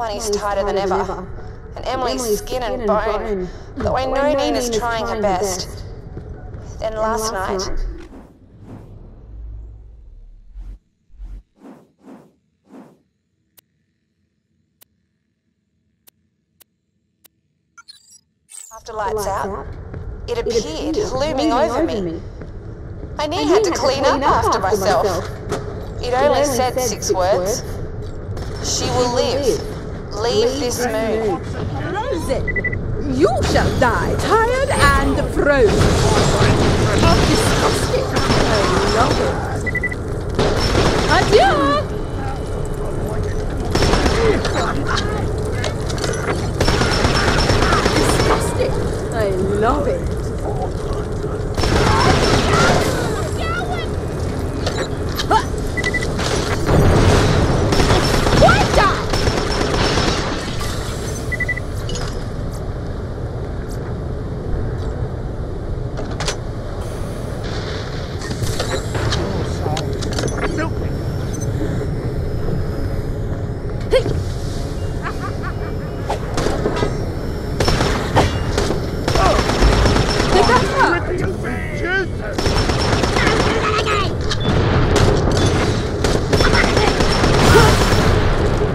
Money's tighter than ever. And Emily's skin and bone. Though I know Nina's trying her best. Then last night, after lights out, it appeared, looming over me. I nearly had to clean up after myself. It only said six words. She will live. Leave this moon. Frozen. You shall die, tired and frozen. Oh, disgusting. I love it. Adieu. Disgusting. I love it. What the? Take that up.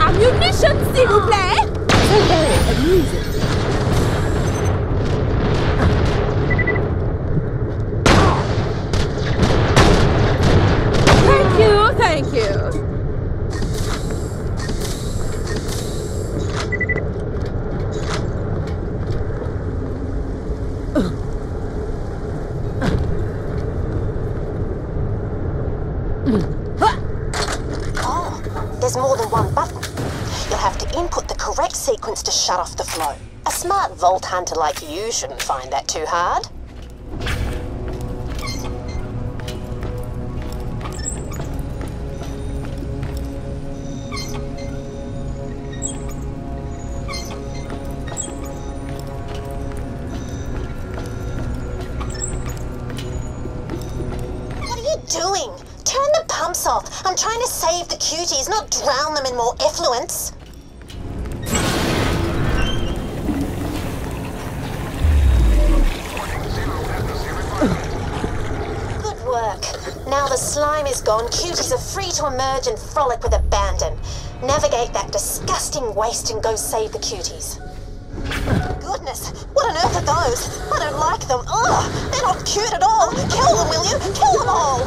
Ammunition, s'il vous plaît. Oh, amusing. Thank you, thank you. Oh, there's more than one button. You'll have to input the correct sequence to shut off the flow. A smart Vault Hunter like you shouldn't find that too hard. What are you doing? Turn the pumps off. I'm trying to save the cuties, not drown them in more effluents. Slime is gone, cuties are free to emerge and frolic with abandon. Navigate that disgusting waste and go save the cuties. Goodness, what on earth are those? I don't like them. Ugh, they're not cute at all. Kill them, will you? Kill them all.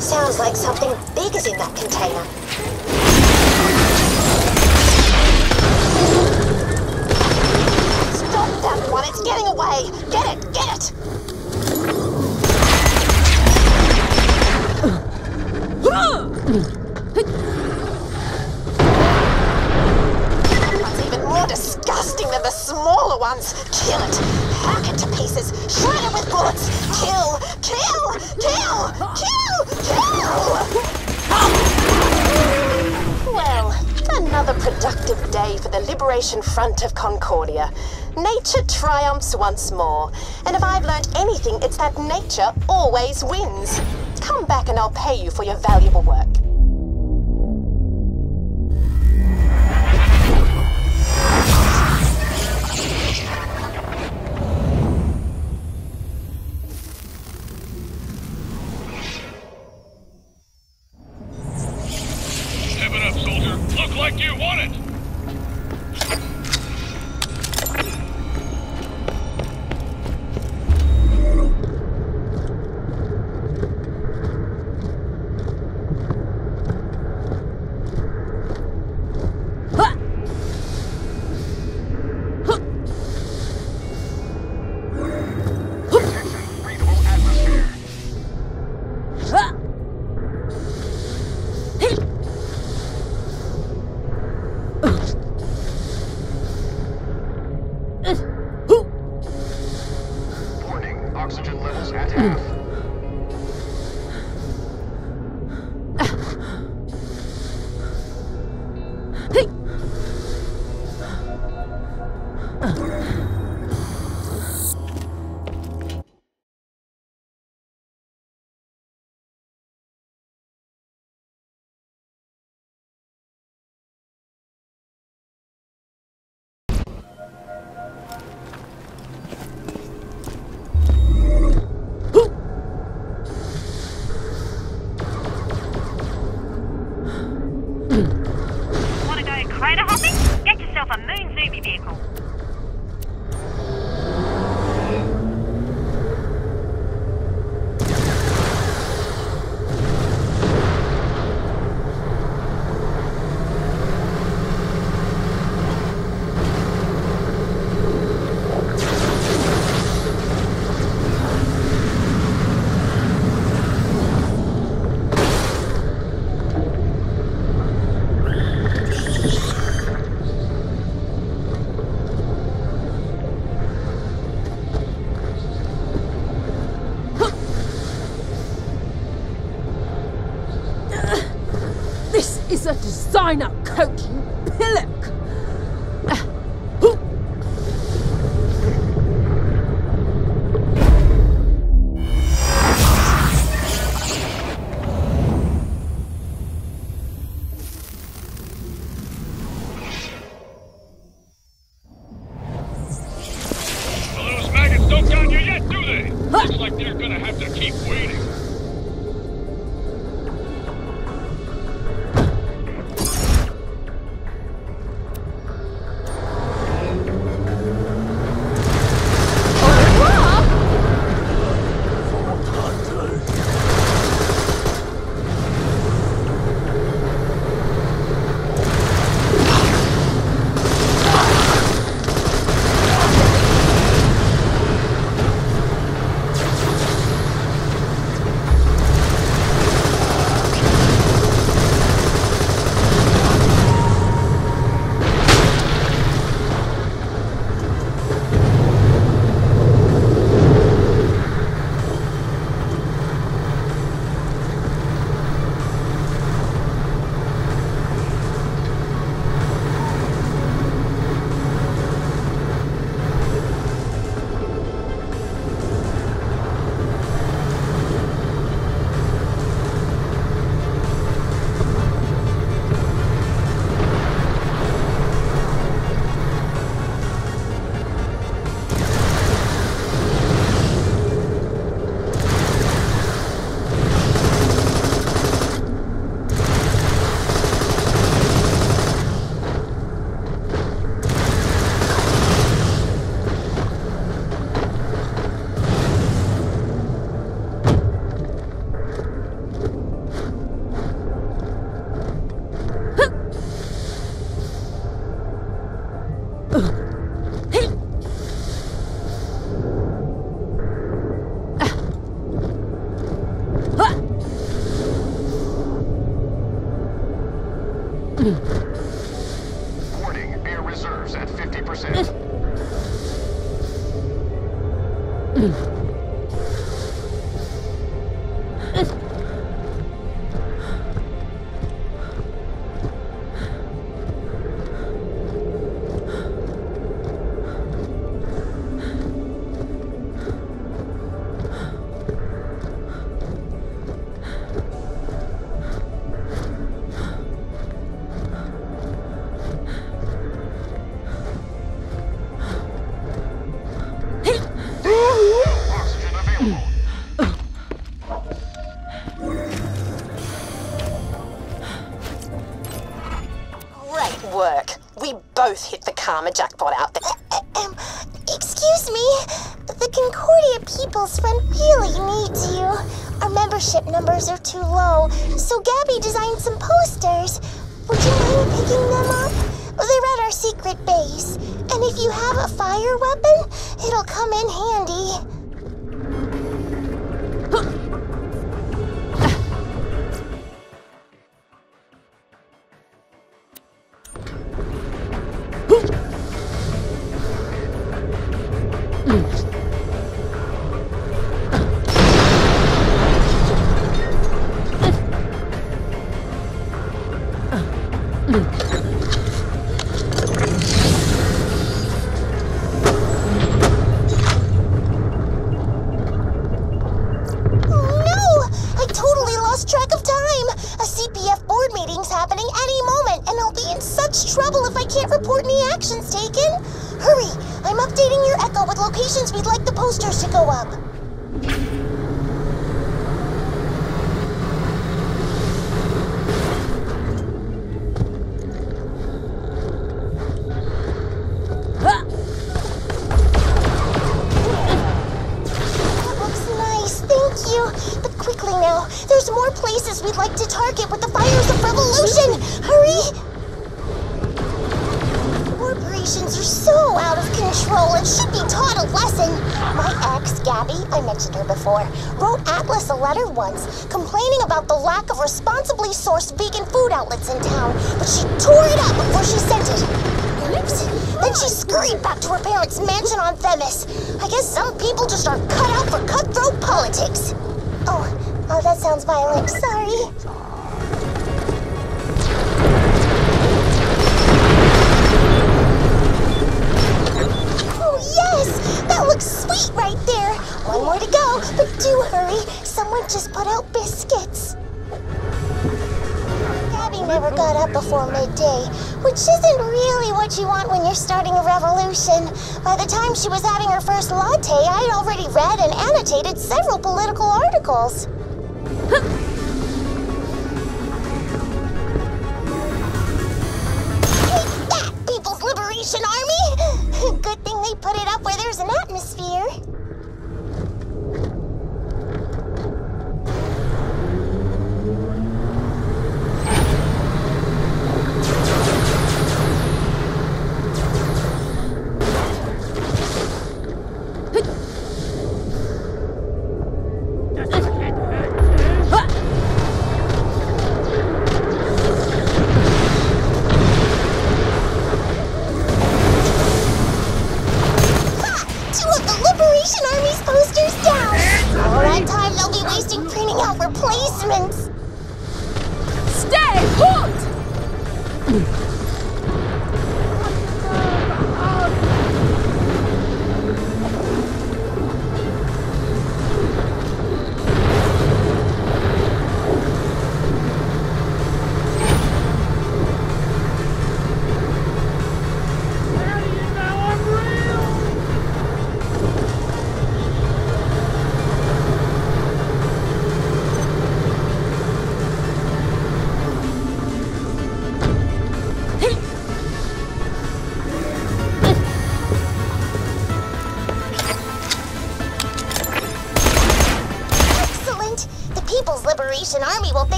Sounds like something big is in that container. One, it's getting away. Get it, get it. That's even more disgusting than the smaller ones. Kill it. Hack it to pieces. Shred it with bullets. Kill. Kill. Kill. Kill. Kill. Well, another productive day for the Liberation Front of Concordia. Nature triumphs once more. And if I've learned anything, it's that nature always wins. Come back and I'll pay you for your valuable work. Yeah. It's a designer coat, you pillock! Those maggots don't you yet, do they? Looks like they're gonna have to keep waiting. 100%. Jackpot out there. Um, excuse me. The Concordia People's Front really needs you. Our membership numbers are too low, so Gabby designed some posters. Would you mind picking them up? They're at our secret base. And if you have a fire weapon, it'll come in handy. Gabby, I mentioned her before, wrote Atlas a letter once complaining about the lack of responsibly sourced vegan food outlets in town, but she tore it up before she sent it. Oops. Then she scurried back to her parents' mansion on Themis. I guess some people just aren't cut out for cutthroat politics. Oh, oh, that sounds violent. Sorry. Oh, right there but do hurry. Someone just put out biscuits. Gabby never got up before midday, which isn't really what you want when you're starting a revolution. By the time she was having her first latte, I'd already read and annotated several political articles. That, People's Liberation Army! Good thing they put it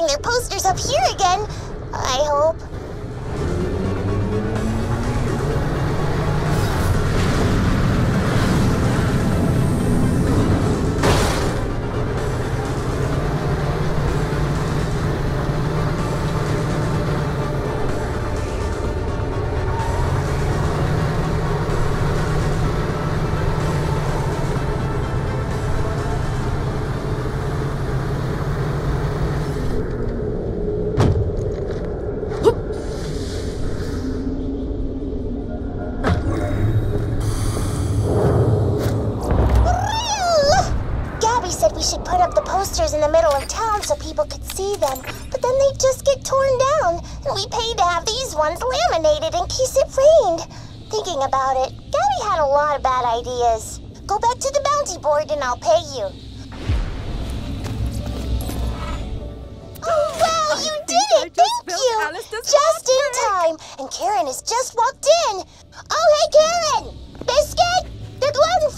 putting their posters up here again. I hope. We paid to have these ones laminated in case it rained. Thinking about it, Gabby had a lot of bad ideas. Go back to the bounty board and I'll pay you. Oh, wow, you did it! Thank you! Just in time! And Karen has just walked in! Oh, hey, Karen! Biscuit! They're gluten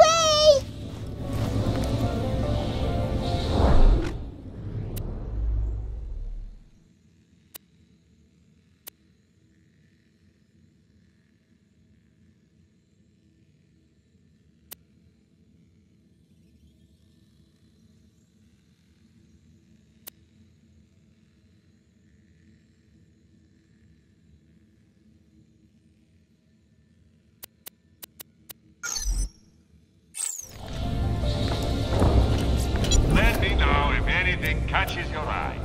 anything catches your eye.